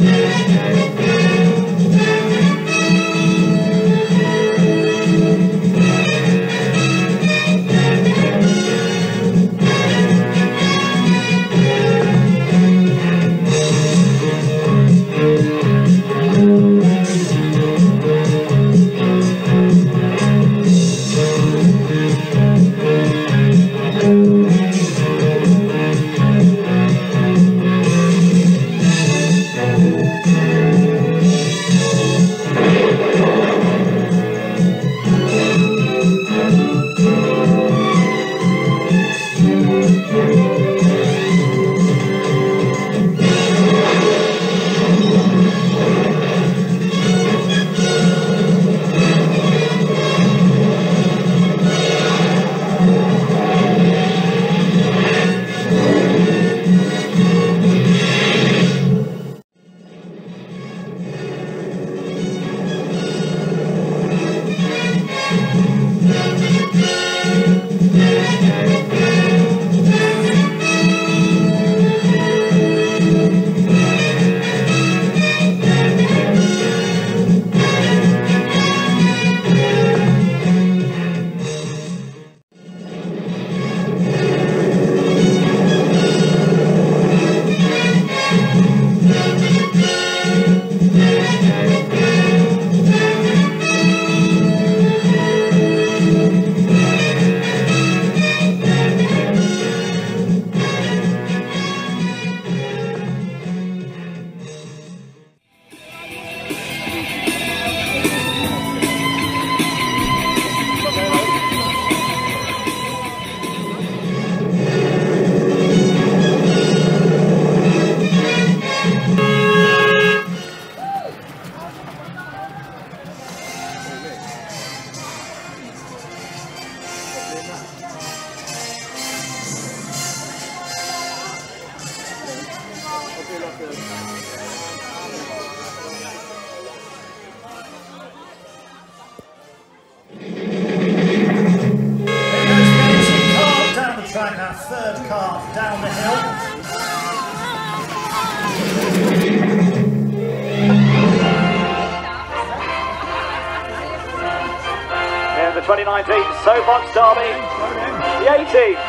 Yeah, yeah, yeah. Track, our third car down the hill. The 2019 Soapbox Derby, the 80.